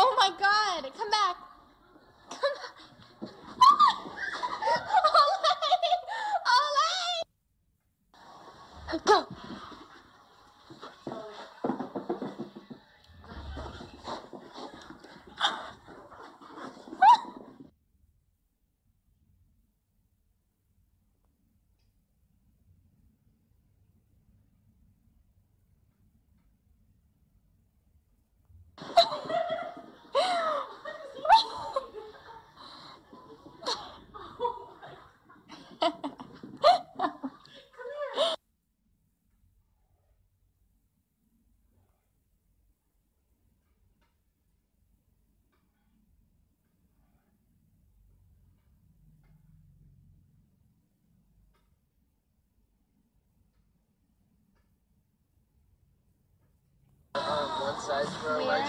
Oh my god! Come back! Come back! Olay! Olay! Go! For a white.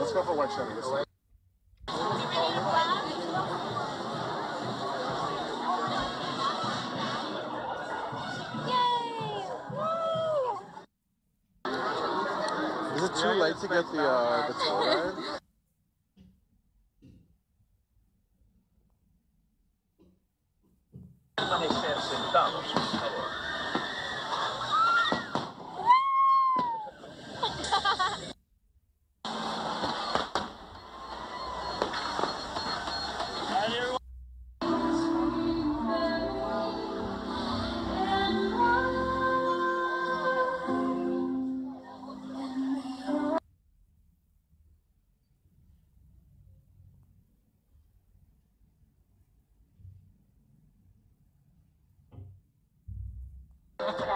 Let's go for white! Woo! Is it too late to get the uh, the tour